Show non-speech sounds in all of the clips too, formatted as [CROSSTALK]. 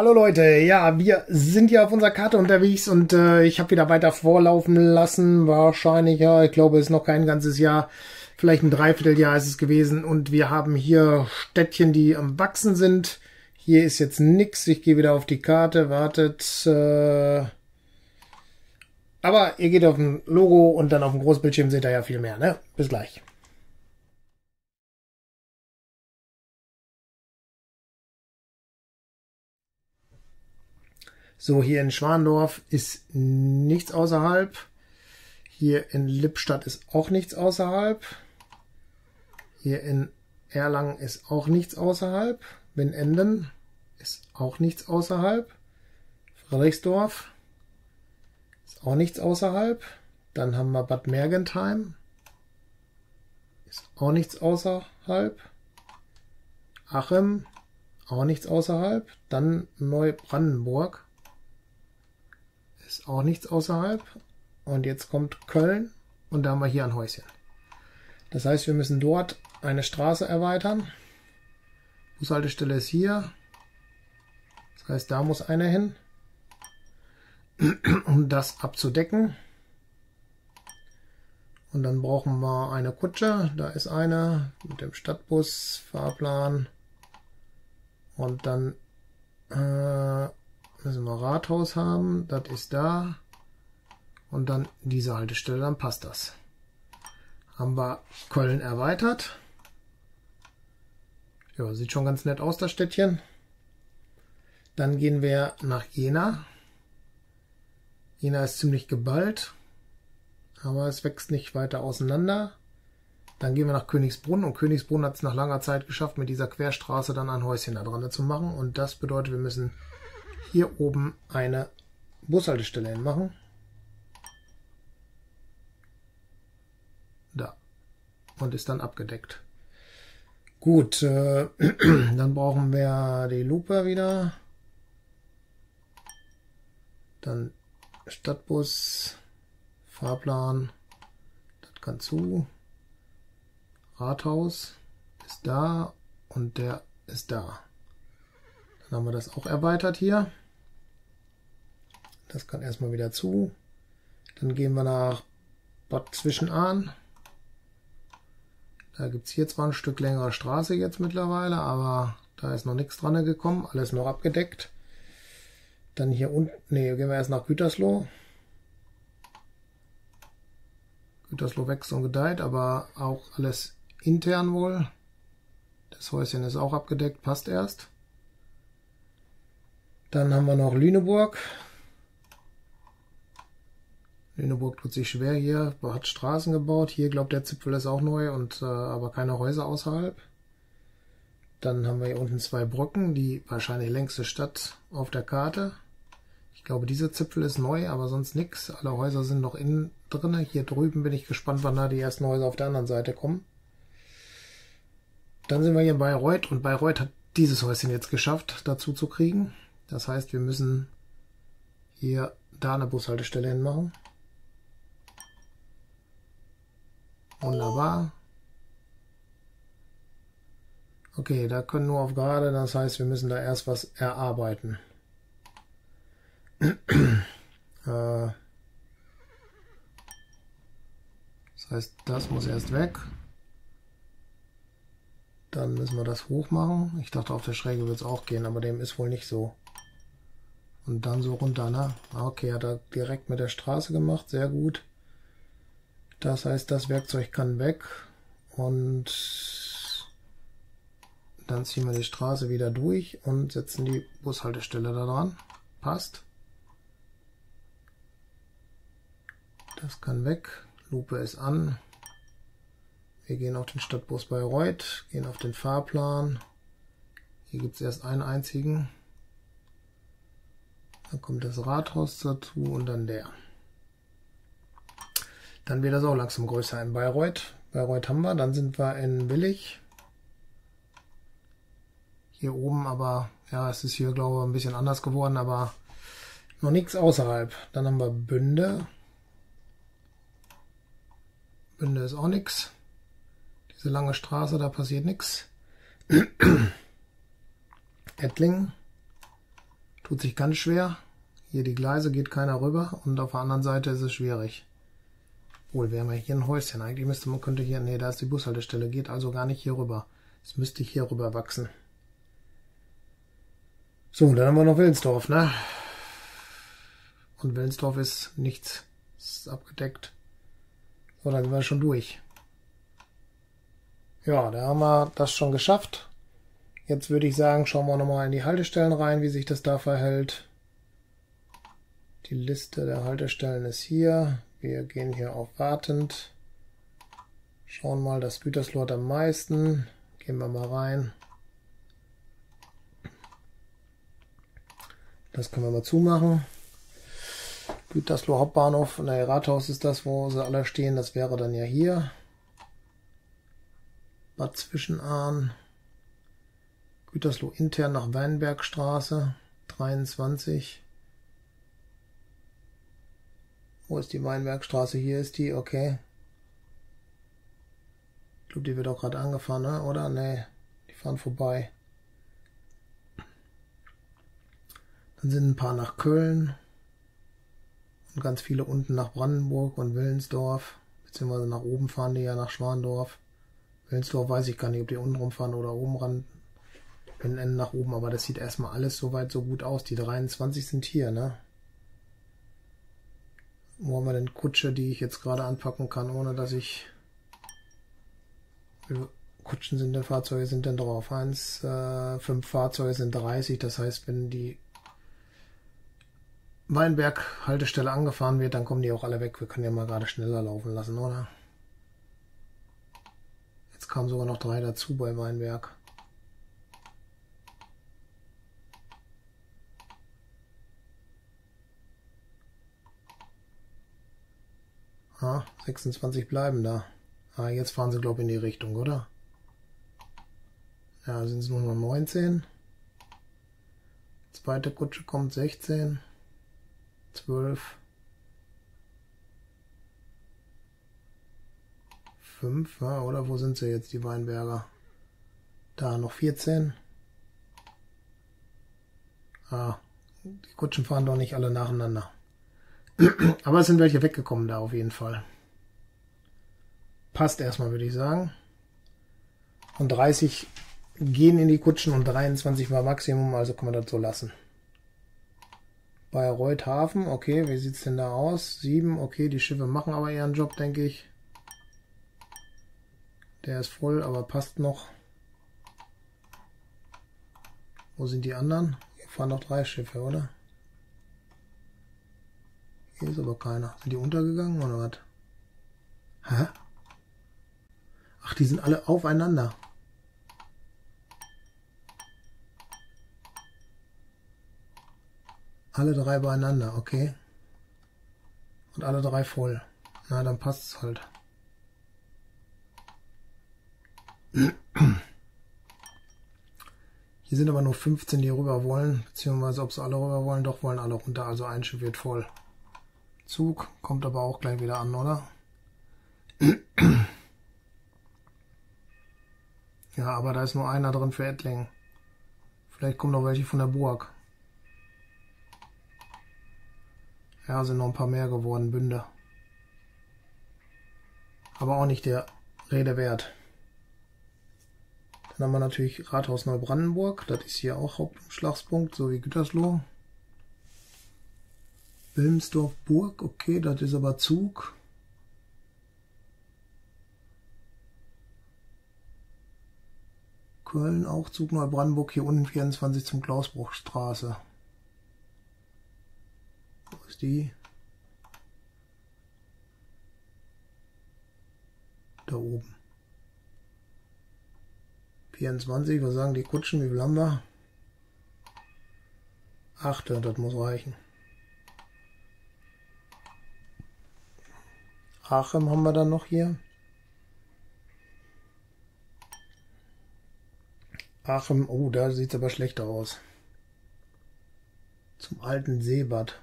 Hallo Leute, ja, wir sind ja auf unserer Karte unterwegs und äh, ich habe wieder weiter vorlaufen lassen. Wahrscheinlich, ja, ich glaube, es ist noch kein ganzes Jahr, vielleicht ein Dreivierteljahr ist es gewesen. Und wir haben hier Städtchen, die am Wachsen sind. Hier ist jetzt nix. Ich gehe wieder auf die Karte, wartet. Äh, aber ihr geht auf ein Logo und dann auf dem Großbildschirm seht ihr ja viel mehr, ne? Bis gleich. So, hier in Schwandorf ist nichts außerhalb. Hier in Lippstadt ist auch nichts außerhalb. Hier in Erlangen ist auch nichts außerhalb. Enden ist auch nichts außerhalb. Friedrichsdorf ist auch nichts außerhalb. Dann haben wir Bad Mergentheim. Ist auch nichts außerhalb. Achem, auch nichts außerhalb. Dann Neubrandenburg ist auch nichts außerhalb. Und jetzt kommt Köln und da haben wir hier ein Häuschen. Das heißt, wir müssen dort eine Straße erweitern. Bushaltestelle ist hier. Das heißt, da muss einer hin, [CLEARS THROAT] um das abzudecken. Und dann brauchen wir eine Kutsche. Da ist eine mit dem Stadtbus, Fahrplan. Und dann äh, müssen wir Rathaus haben, das ist da und dann diese Haltestelle, dann passt das. Haben wir Köln erweitert. Ja, sieht schon ganz nett aus, das Städtchen. Dann gehen wir nach Jena. Jena ist ziemlich geballt, aber es wächst nicht weiter auseinander. Dann gehen wir nach Königsbrunn und Königsbrunn hat es nach langer Zeit geschafft, mit dieser Querstraße dann ein Häuschen da dran zu machen. Und das bedeutet, wir müssen hier oben eine Bushaltestelle hinmachen. Da. Und ist dann abgedeckt. Gut, äh, [CLEARS THROAT] dann brauchen wir die Lupe wieder. Dann Stadtbus, Fahrplan, das kann zu. Rathaus ist da und der ist da. Dann haben wir das auch erweitert hier. Das kann erstmal wieder zu. Dann gehen wir nach Bad Zwischenahn. Da gibt es hier zwar ein Stück längere Straße jetzt mittlerweile, aber da ist noch nichts dran gekommen. Alles noch abgedeckt. Dann hier unten, ne, gehen wir erst nach Gütersloh. Gütersloh wächst und gedeiht, aber auch alles intern wohl. Das Häuschen ist auch abgedeckt, passt erst. Dann haben wir noch Lüneburg. Lüneburg tut sich schwer hier, hat Straßen gebaut. Hier glaubt der Zipfel ist auch neu und äh, aber keine Häuser außerhalb. Dann haben wir hier unten zwei Brücken, die wahrscheinlich längste Stadt auf der Karte. Ich glaube, dieser Zipfel ist neu, aber sonst nichts. Alle Häuser sind noch innen drin. Hier drüben bin ich gespannt, wann da die ersten Häuser auf der anderen Seite kommen. Dann sind wir hier in Bayreuth und Bayreuth hat dieses Häuschen jetzt geschafft, dazu zu kriegen. Das heißt, wir müssen hier da eine Bushaltestelle hinmachen. Wunderbar. Okay, da können nur auf gerade, das heißt, wir müssen da erst was erarbeiten. [CLEARS THROAT] Äh, das heißt, das muss erst weg. Dann müssen wir das hoch machen. Ich dachte, auf der Schräge wird es auch gehen, aber dem ist wohl nicht so. Und dann so runter, ne? Okay, hat er direkt mit der Straße gemacht, sehr gut. Das heißt, das Werkzeug kann weg und dann ziehen wir die Straße wieder durch und setzen die Bushaltestelle da dran. Passt. Das kann weg. Lupe ist an. Wir gehen auf den Stadtbus Bayreuth, gehen auf den Fahrplan. Hier gibt es erst einen einzigen. Dann kommt das Rathaus dazu und dann der. Dann wird das auch langsam größer in Bayreuth. Bayreuth haben wir. Dann sind wir in Willig. Hier oben, aber ja, es ist hier, glaube ich, ein bisschen anders geworden, aber noch nichts außerhalb. Dann haben wir Bünde. Bünde ist auch nichts. Diese lange Straße, da passiert nichts. [CLEARS THROAT] Ettling. Tut sich ganz schwer. Hier die Gleise geht keiner rüber und auf der anderen Seite ist es schwierig. Wohl, wir haben ja hier ein Häuschen. Eigentlich müsste man könnte hier, nee, da ist die Bushaltestelle, geht also gar nicht hier rüber. Es müsste hier rüber wachsen. So, dann haben wir noch Willensdorf, ne? Und Willensdorf ist nichts, ist abgedeckt. So, dann sind wir schon durch. Ja, da haben wir das schon geschafft. Jetzt würde ich sagen, schauen wir nochmal in die Haltestellen rein, wie sich das da verhält. Die Liste der Haltestellen ist hier. Wir gehen hier auf Wartend. Schauen mal, das Gütersloh am meisten. Gehen wir mal rein. Das können wir mal zumachen. Gütersloh Hauptbahnhof, ne, Rathaus ist das, wo sie alle stehen. Das wäre dann ja hier. Bad Zwischenahn. Gütersloh intern nach Weinbergstraße 23. Wo ist die Weinbergstraße? Hier ist die, okay. Ich glaube, die wird auch gerade angefahren, ne? oder? Ne, die fahren vorbei. Dann sind ein paar nach Köln und ganz viele unten nach Brandenburg und Willensdorf, beziehungsweise nach oben fahren die ja nach Schwandorf. Willensdorf weiß ich gar nicht, ob die unten rumfahren oder oben ran. Wenn nach oben, aber das sieht erstmal alles soweit so gut aus. Die 23 sind hier, ne? Wo haben wir denn Kutsche, die ich jetzt gerade anpacken kann, ohne dass ich... Kutschen sind denn Fahrzeuge sind denn drauf? Eins, äh, fünf Fahrzeuge sind 30, das heißt, wenn die Weinberg-Haltestelle angefahren wird, dann kommen die auch alle weg. Wir können ja mal gerade schneller laufen lassen, oder? Jetzt kamen sogar noch drei dazu bei Weinberg. Ah, 26 bleiben da. Ah, jetzt fahren sie, glaube ich, in die Richtung, oder? Ja, sind es nur noch 19. Zweite Kutsche kommt 16. 12. 5, ja, oder wo sind sie jetzt, die Weinberger? Da noch 14. Ah, die Kutschen fahren doch nicht alle nacheinander. [CLEARS THROAT] Aber es sind welche weggekommen da auf jeden Fall. Passt erstmal, würde ich sagen. Und 30 gehen in die Kutschen und 23 war Maximum, also kann man das so lassen. Bayreuth Hafen, okay, wie sieht's denn da aus? 7, okay, die Schiffe machen aber ihren Job, denke ich. Der ist voll, aber passt noch. Wo sind die anderen? Hier fahren noch drei Schiffe, oder? Hier ist aber keiner. Sind die untergegangen oder was? Hä? Ach, die sind alle aufeinander. Alle drei beieinander, okay. Und alle drei voll. Na, dann passt es halt. Hier sind aber nur 15, die rüber wollen, beziehungsweise ob sie alle rüber wollen, doch wollen alle runter, also ein Schiff wird voll. Zug kommt aber auch gleich wieder an, oder? Ja, aber da ist nur einer drin für Ettlingen. Vielleicht kommen noch welche von der Burg. Ja, sind noch ein paar mehr geworden, Bünde. Aber auch nicht der Rede wert. Dann haben wir natürlich Rathaus Neubrandenburg. Das ist hier auch Hauptumschlagspunkt, so wie Gütersloh. Wilmsdorf Burg, okay, das ist aber Zug. Köln auch Zug Neubrandenburg, hier unten 24 zum Klausbruchstraße. Wo ist die? Da oben. 24, was sagen die Kutschen? Wie viel haben wir? Achte, das muss reichen. Achem haben wir dann noch hier. Achem, oh, da sieht es aber schlechter aus. Zum alten Seebad.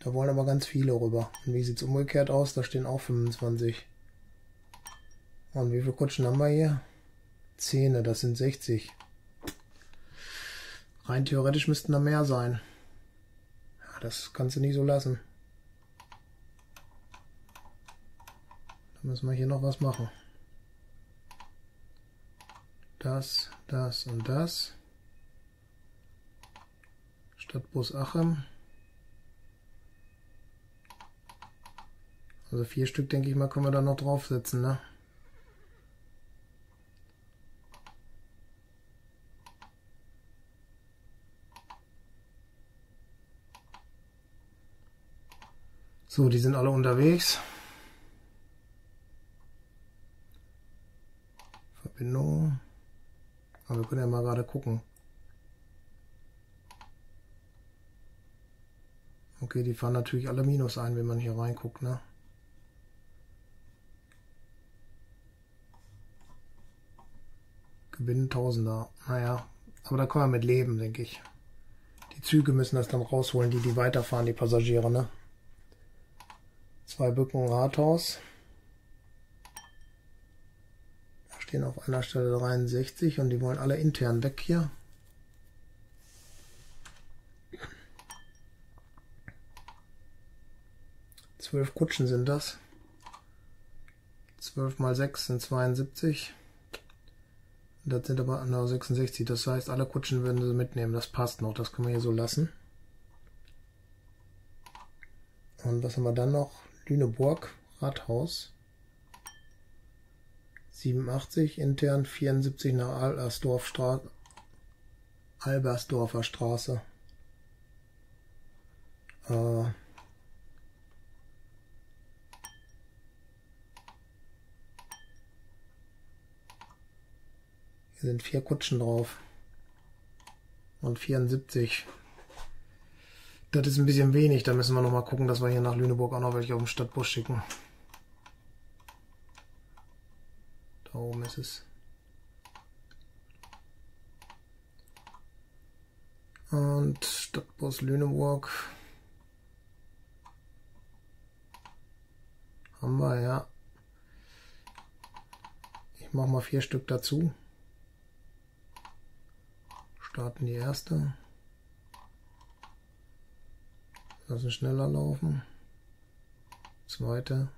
Da wollen aber ganz viele rüber. Und wie sieht es umgekehrt aus? Da stehen auch 25. Und wie viele Kutschen haben wir hier? Zähne, das sind 60. Rein theoretisch müssten da mehr sein. Ja, das kannst du nicht so lassen. Müssen wir hier noch was machen. Das, das und das. Stadtbus Achem. Also vier Stück, denke ich mal, können wir da noch draufsetzen, ne? So, die sind alle unterwegs. Verbindung. Aber wir können ja mal gerade gucken. Okay, die fahren natürlich alle Minus ein, wenn man hier reinguckt, ne? Gewinnen Tausender. Naja, aber da können wir mit leben, denke ich. Die Züge müssen das dann rausholen, die die weiterfahren, die Passagiere, ne? Zwei Bücken Rathaus. Da stehen auf einer Stelle 63 und die wollen alle intern weg hier. Zwölf Kutschen sind das. 12 mal 6 sind 72. Das sind aber nur 66. Das heißt, alle Kutschen würden sie mitnehmen. Das passt noch. Das können wir hier so lassen. Und was haben wir dann noch? Lüneburg, Rathaus. 87 intern, 74 nach Albersdorf Straße. Albersdorfer Straße. Äh, hier sind vier Kutschen drauf. Und 74 das ist ein bisschen wenig. Da müssen wir noch mal gucken, dass wir hier nach Lüneburg auch noch welche auf den Stadtbus schicken. Da oben ist es. Und Stadtbus Lüneburg. Haben wir, ja. Ich mache mal vier Stück dazu. Starten die erste. Lassen schneller laufen. Zweite.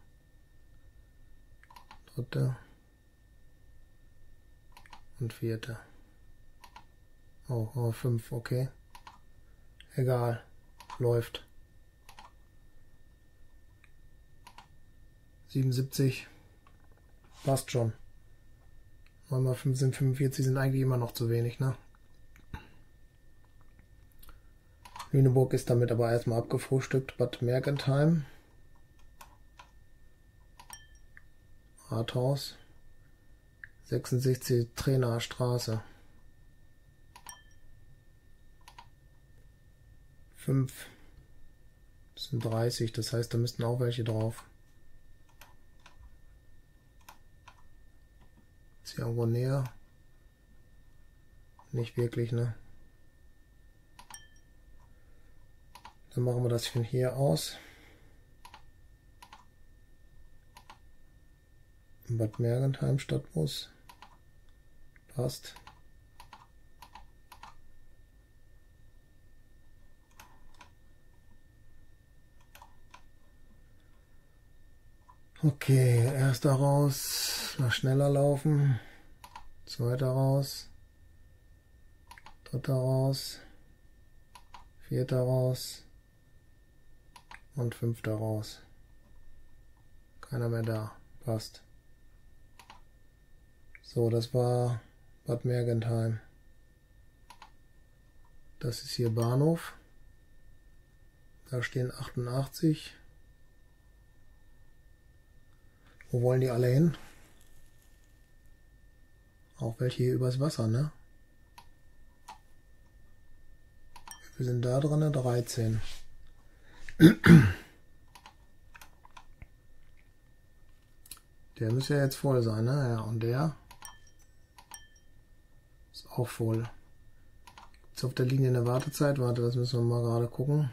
Dritte. Und vierte. Oh, oh, fünf, okay. Egal. Läuft. 77. Passt schon. Mal 5 sind 45 sind eigentlich immer noch zu wenig, ne? Lüneburg ist damit aber erstmal abgefrühstückt. Bad Mergentheim. Rathaus. 66 Trainer Straße. 5 sind 30, das heißt, da müssten auch welche drauf. Ist hier irgendwo näher? Nicht wirklich, ne? Dann machen wir das von hier aus. Bad Mergentheim Stadtbus. Passt. Okay, erster raus, nach schneller laufen, zweiter raus, dritter raus, vierter raus, und fünfter raus. Keiner mehr da. Passt. So, das war Bad Mergentheim. Das ist hier Bahnhof. Da stehen 88. Wo wollen die alle hin? Auch welche hier übers Wasser, ne? Wir sind da drin, 13. Der muss ja jetzt voll sein, ne? Ja, und der auch voll. Jetzt auf der Linie eine Wartezeit. Warte, das müssen wir mal gerade gucken.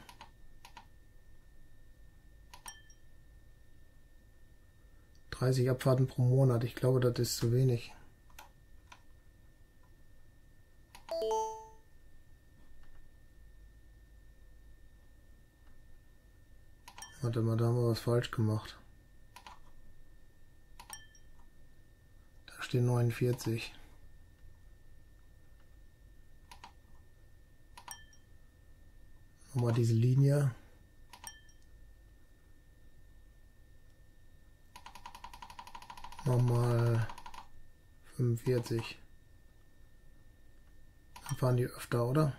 Dreißig Abfahrten pro Monat. Ich glaube, das ist zu wenig. Warte mal, da haben wir was falsch gemacht. Da stehen 49. Nochmal diese Linie. Nochmal 45. Dann fahren die öfter, oder?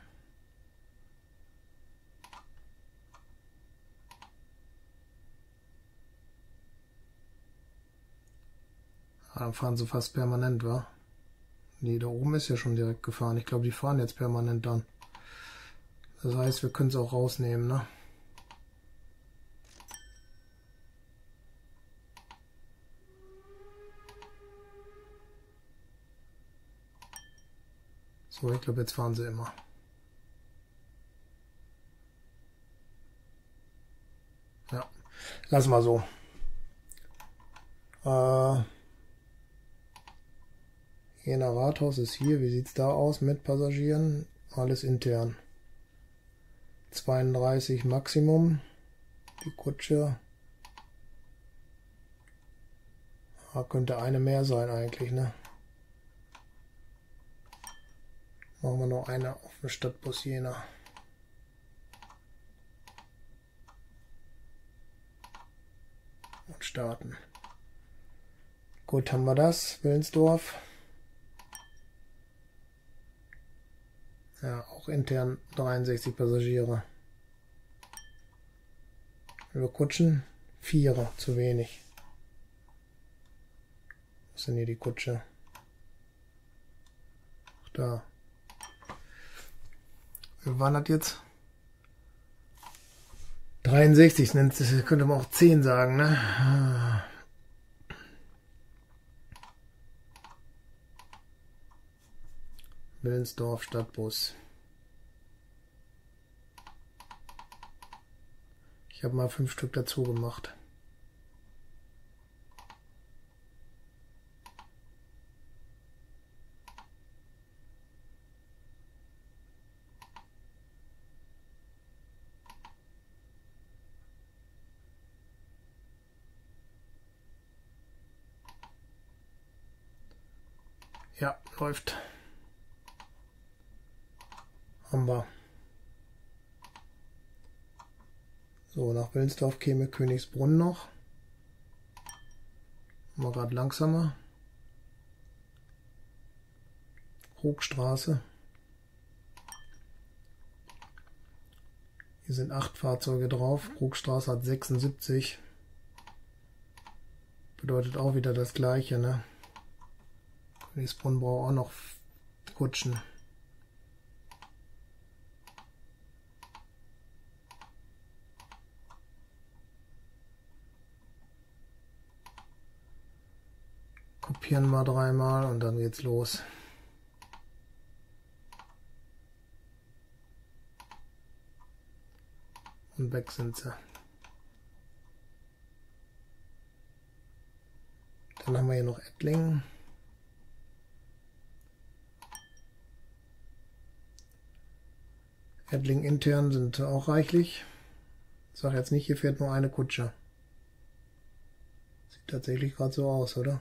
Ah, fahren sie fast permanent, wa? Nee, da oben ist ja schon direkt gefahren. Ich glaube, die fahren jetzt permanent dann. Das heißt, wir können es auch rausnehmen, ne? So, ich glaube, jetzt fahren sie immer. Ja, lass mal so. Äh, Rathaus ist hier. Wie sieht es da aus mit Passagieren? Alles intern. 32 Maximum. Die Kutsche. Da könnte eine mehr sein eigentlich, ne? Machen wir noch eine auf dem Stadtbus Jena. Und starten. Gut, haben wir das. Willensdorf. Ja, auch intern 63 Passagiere. Über Kutschen Vierer, zu wenig. Was sind hier die Kutsche? Ach, da. Wie war das jetzt? 63 nennt es, könnte man auch 10 sagen, ne? Willensdorf Stadtbus. Ich habe mal fünf Stück dazu gemacht. Ja, läuft. Haben wir. So, nach Willensdorf käme Königsbrunn noch. Mal gerade langsamer. Krugstraße. Hier sind acht Fahrzeuge drauf. Krugstraße hat 76. Bedeutet auch wieder das gleiche, ne? Königsbrunn braucht auch noch Kutschen. Kopieren wir dreimal und dann geht's los. Und weg sind sie. Dann haben wir hier noch Ettlingen. Ettling intern sind auch reichlich. Ich sage jetzt nicht, hier fährt nur eine Kutsche. Sieht tatsächlich gerade so aus, oder?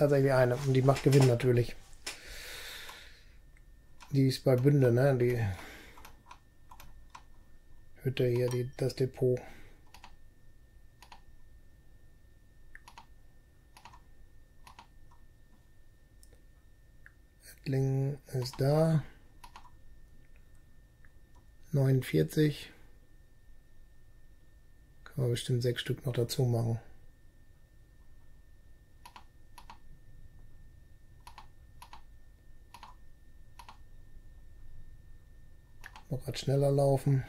Tatsächlich eine. Und die macht Gewinn natürlich. Die ist bei Bünde, ne? Die Hütte hier, die, das Depot. Ettling ist da. 49. Können wir bestimmt sechs Stück noch dazu machen. Grad schneller laufen.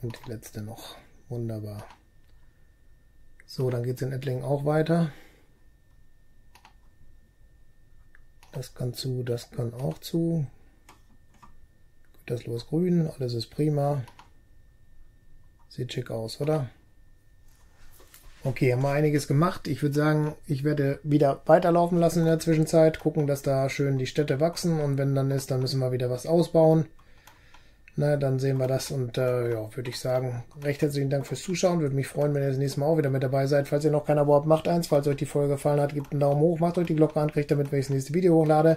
Und die letzte noch. Wunderbar. So, dann geht es in Ettlingen auch weiter. Das kann zu, das kann auch zu. Das los grün, alles ist prima. Sieht schick aus, oder? Okay, haben wir einiges gemacht. Ich würde sagen, ich werde wieder weiterlaufen lassen in der Zwischenzeit, gucken, dass da schön die Städte wachsen und wenn dann ist, dann müssen wir wieder was ausbauen. Na, dann sehen wir das und äh, ja, würde ich sagen, recht herzlichen Dank fürs Zuschauen. Würde mich freuen, wenn ihr das nächste Mal auch wieder mit dabei seid. Falls ihr noch kein Abo habt, macht eins. Falls euch die Folge gefallen hat, gebt einen Daumen hoch, macht euch die Glocke an, kriegt damit, wenn ich das nächste Video hochlade.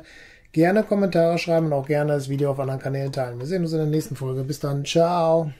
Gerne Kommentare schreiben und auch gerne das Video auf anderen Kanälen teilen. Wir sehen uns in der nächsten Folge. Bis dann. Ciao.